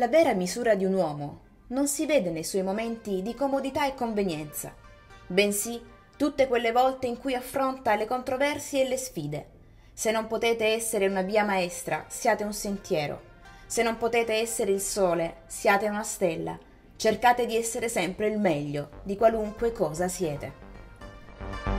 La vera misura di un uomo non si vede nei suoi momenti di comodità e convenienza, bensì tutte quelle volte in cui affronta le controversie e le sfide. Se non potete essere una via maestra, siate un sentiero. Se non potete essere il sole, siate una stella. Cercate di essere sempre il meglio di qualunque cosa siete.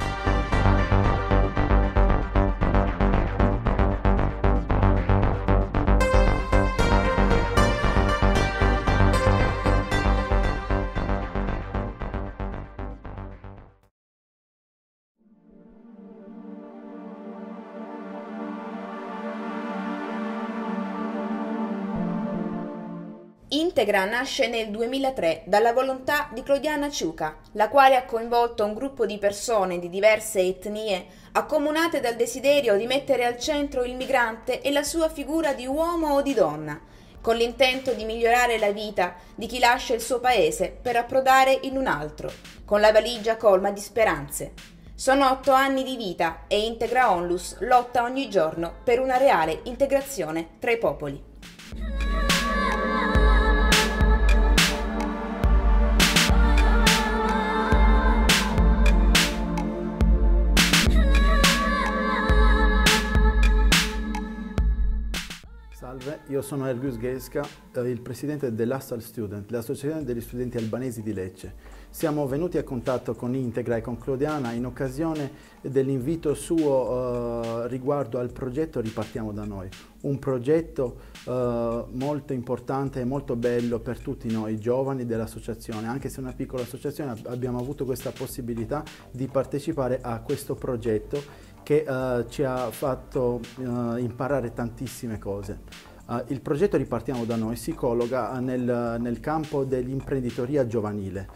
Integra nasce nel 2003 dalla volontà di Claudiana Ciuca, la quale ha coinvolto un gruppo di persone di diverse etnie accomunate dal desiderio di mettere al centro il migrante e la sua figura di uomo o di donna, con l'intento di migliorare la vita di chi lascia il suo paese per approdare in un altro, con la valigia colma di speranze. Sono otto anni di vita e Integra Onlus lotta ogni giorno per una reale integrazione tra i popoli. Salve, io sono Ergus Gesca, eh, il presidente dell'Assal Student, l'associazione degli studenti albanesi di Lecce. Siamo venuti a contatto con Integra e con Claudiana in occasione dell'invito suo eh, riguardo al progetto Ripartiamo da noi, un progetto eh, molto importante e molto bello per tutti noi giovani dell'associazione, anche se è una piccola associazione abbiamo avuto questa possibilità di partecipare a questo progetto che uh, ci ha fatto uh, imparare tantissime cose. Uh, il progetto Ripartiamo da noi si colloca nel, nel campo dell'imprenditoria giovanile,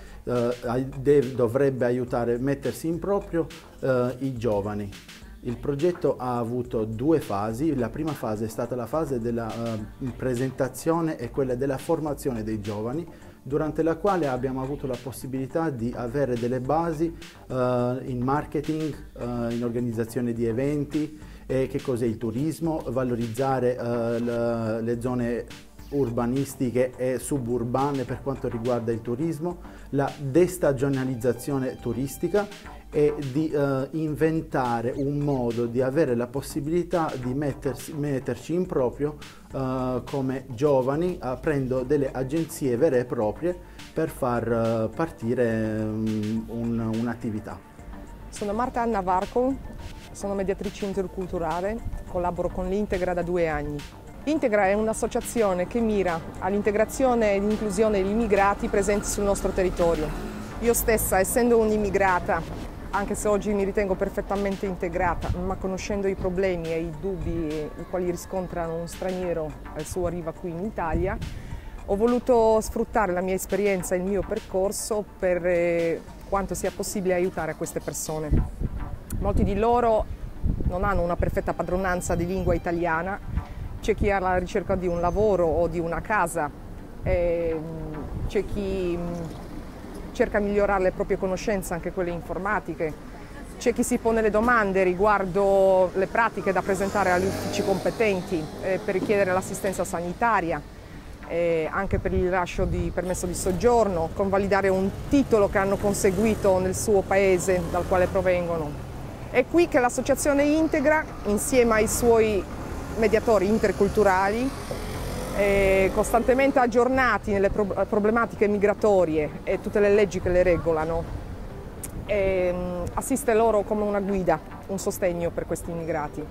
dovrebbe aiutare a mettersi in proprio i giovani. Il progetto ha avuto due fasi, la prima fase è stata la fase della presentazione e quella della formazione dei giovani, durante la quale abbiamo avuto la possibilità di avere delle basi uh, in marketing, uh, in organizzazione di eventi, e che cos'è il turismo, valorizzare uh, le, le zone urbanistiche e suburbane per quanto riguarda il turismo, la destagionalizzazione turistica e di uh, inventare un modo di avere la possibilità di mettersi, metterci in proprio uh, come giovani aprendo delle agenzie vere e proprie per far uh, partire um, un, un'attività. Sono Marta Anna Varco, sono mediatrice interculturale, collaboro con l'Integra da due anni. Integra è un'associazione che mira all'integrazione e all'inclusione degli immigrati presenti sul nostro territorio. Io stessa, essendo un'immigrata, anche se oggi mi ritengo perfettamente integrata, ma conoscendo i problemi e i dubbi i quali riscontrano un straniero al suo arrivo qui in Italia, ho voluto sfruttare la mia esperienza e il mio percorso per eh, quanto sia possibile aiutare queste persone. Molti di loro non hanno una perfetta padronanza di lingua italiana, c'è chi è alla ricerca di un lavoro o di una casa, ehm, c'è chi mm, cerca di migliorare le proprie conoscenze, anche quelle informatiche, c'è chi si pone le domande riguardo le pratiche da presentare agli uffici competenti eh, per richiedere l'assistenza sanitaria, eh, anche per il rilascio di permesso di soggiorno, convalidare un titolo che hanno conseguito nel suo paese dal quale provengono. È qui che l'associazione Integra, insieme ai suoi mediatori interculturali eh, costantemente aggiornati nelle pro problematiche migratorie e tutte le leggi che le regolano, e, um, assiste loro come una guida, un sostegno per questi immigrati.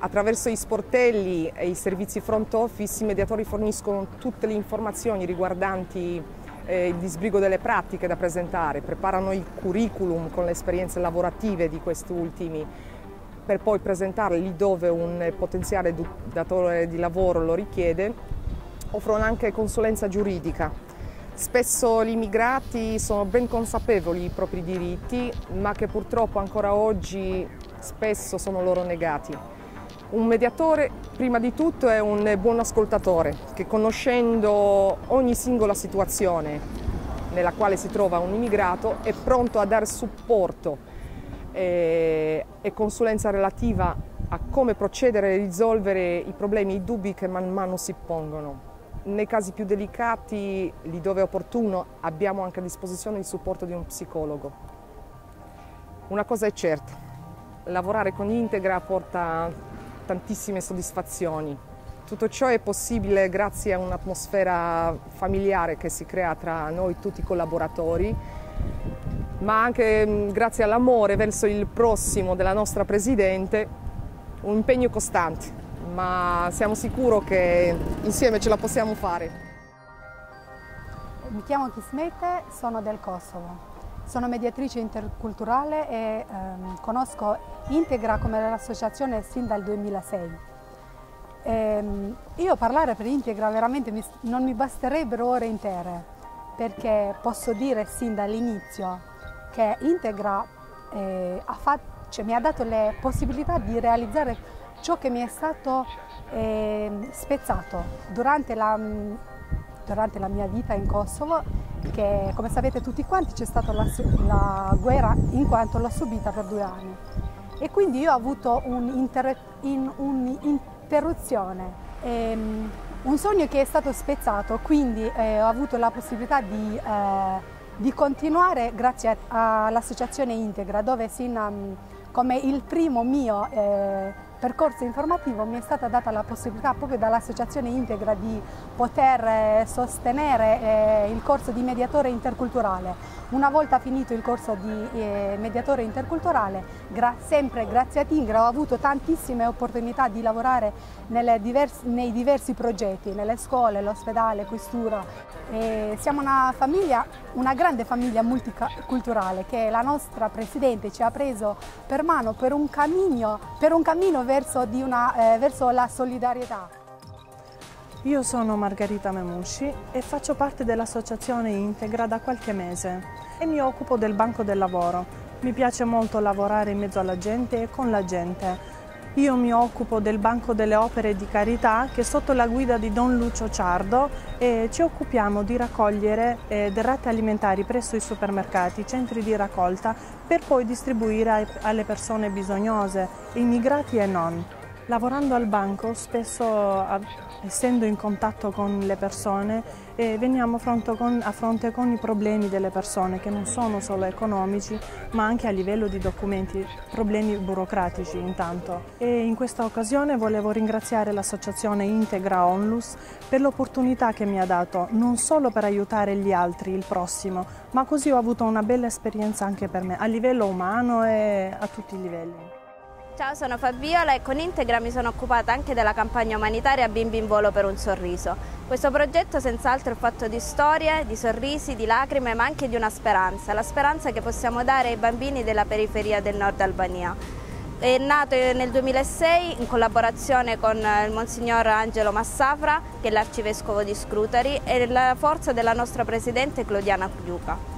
Attraverso i sportelli e i servizi front office i mediatori forniscono tutte le informazioni riguardanti eh, il disbrigo delle pratiche da presentare, preparano i curriculum con le esperienze lavorative di questi ultimi per poi presentarle lì dove un potenziale datore di lavoro lo richiede, offrono anche consulenza giuridica. Spesso gli immigrati sono ben consapevoli dei propri diritti, ma che purtroppo ancora oggi spesso sono loro negati. Un mediatore prima di tutto è un buon ascoltatore che conoscendo ogni singola situazione nella quale si trova un immigrato è pronto a dare supporto e, e consulenza relativa a come procedere e risolvere i problemi, i dubbi che man mano si pongono. Nei casi più delicati, lì dove è opportuno, abbiamo anche a disposizione il supporto di un psicologo. Una cosa è certa, lavorare con Integra porta tantissime soddisfazioni. Tutto ciò è possibile grazie a un'atmosfera familiare che si crea tra noi tutti i collaboratori, ma anche mm, grazie all'amore verso il prossimo della nostra Presidente, un impegno costante ma siamo sicuri che insieme ce la possiamo fare. Mi chiamo Kismete, sono del Kosovo. Sono mediatrice interculturale e ehm, conosco Integra come l'associazione sin dal 2006. Ehm, io parlare per Integra veramente mi, non mi basterebbero ore intere perché posso dire sin dall'inizio che Integra eh, ha fatto, cioè, mi ha dato le possibilità di realizzare ciò che mi è stato eh, spezzato durante la, durante la, mia vita in Kosovo, che come sapete tutti quanti c'è stata la, la guerra in quanto l'ho subita per due anni. E quindi io ho avuto un'interruzione, ehm, un sogno che è stato spezzato, quindi eh, ho avuto la possibilità di, eh, di continuare grazie all'associazione Integra, dove sin, um, come il primo mio eh, percorso informativo mi è stata data la possibilità proprio dall'Associazione Integra di poter eh, sostenere eh, il corso di mediatore interculturale. Una volta finito il corso di eh, mediatore interculturale, gra sempre grazie a Tingra ho avuto tantissime opportunità di lavorare diversi, nei diversi progetti, nelle scuole, l'ospedale, questura. E siamo una famiglia, una grande famiglia multiculturale che la nostra Presidente ci ha preso per mano per un cammino, per un cammino verso, una, eh, verso la solidarietà. Io sono Margherita Memusci e faccio parte dell'associazione Integra da qualche mese e mi occupo del banco del lavoro. Mi piace molto lavorare in mezzo alla gente e con la gente. Io mi occupo del Banco delle Opere di Carità che è sotto la guida di Don Lucio Ciardo e ci occupiamo di raccogliere eh, derrate alimentari presso i supermercati, centri di raccolta per poi distribuire alle persone bisognose, immigrati e non. Lavorando al banco, spesso essendo in contatto con le persone, eh, veniamo con, a fronte con i problemi delle persone che non sono solo economici, ma anche a livello di documenti, problemi burocratici intanto. E in questa occasione volevo ringraziare l'associazione Integra Onlus per l'opportunità che mi ha dato, non solo per aiutare gli altri, il prossimo, ma così ho avuto una bella esperienza anche per me, a livello umano e a tutti i livelli. Ciao, sono Fabiola e con Integra mi sono occupata anche della campagna umanitaria Bimbi in volo per un sorriso. Questo progetto senz'altro è fatto di storie, di sorrisi, di lacrime, ma anche di una speranza, la speranza che possiamo dare ai bambini della periferia del nord Albania. È nato nel 2006 in collaborazione con il Monsignor Angelo Massafra, che è l'arcivescovo di Scrutari, e la forza della nostra presidente Claudiana Cluca.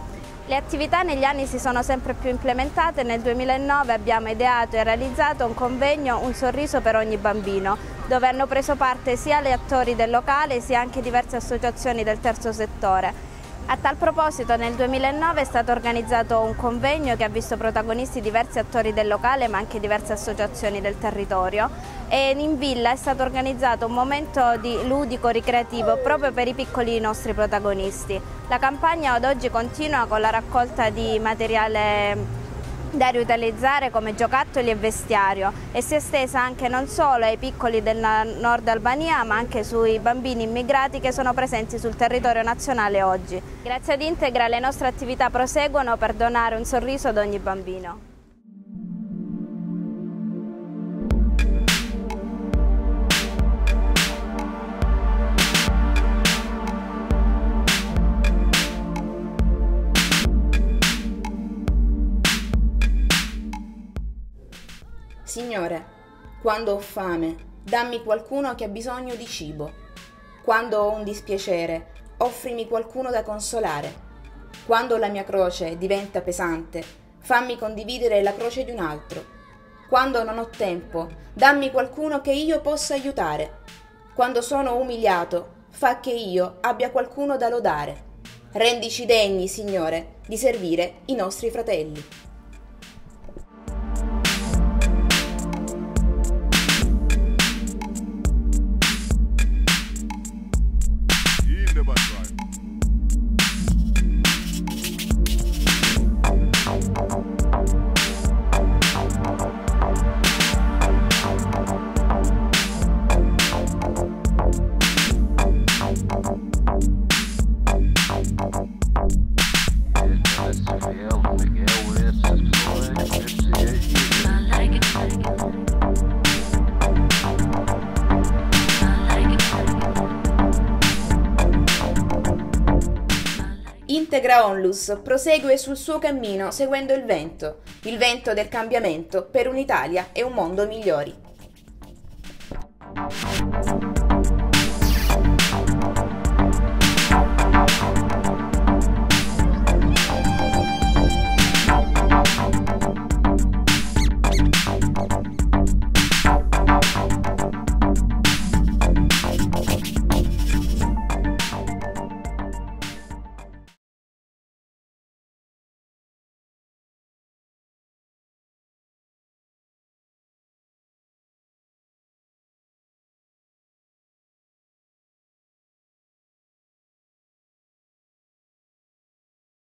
Le attività negli anni si sono sempre più implementate, nel 2009 abbiamo ideato e realizzato un convegno Un sorriso per ogni bambino, dove hanno preso parte sia gli attori del locale sia anche diverse associazioni del terzo settore. A tal proposito nel 2009 è stato organizzato un convegno che ha visto protagonisti diversi attori del locale ma anche diverse associazioni del territorio e in villa è stato organizzato un momento di ludico ricreativo proprio per i piccoli nostri protagonisti. La campagna ad oggi continua con la raccolta di materiale da riutilizzare come giocattoli e vestiario e si è estesa anche non solo ai piccoli del nord Albania ma anche sui bambini immigrati che sono presenti sul territorio nazionale oggi. Grazie ad Integra le nostre attività proseguono per donare un sorriso ad ogni bambino. Signore, quando ho fame, dammi qualcuno che ha bisogno di cibo. Quando ho un dispiacere, offrimi qualcuno da consolare. Quando la mia croce diventa pesante, fammi condividere la croce di un altro. Quando non ho tempo, dammi qualcuno che io possa aiutare. Quando sono umiliato, fa che io abbia qualcuno da lodare. Rendici degni, Signore, di servire i nostri fratelli. Onlus prosegue sul suo cammino seguendo il vento, il vento del cambiamento per un'Italia e un mondo migliori.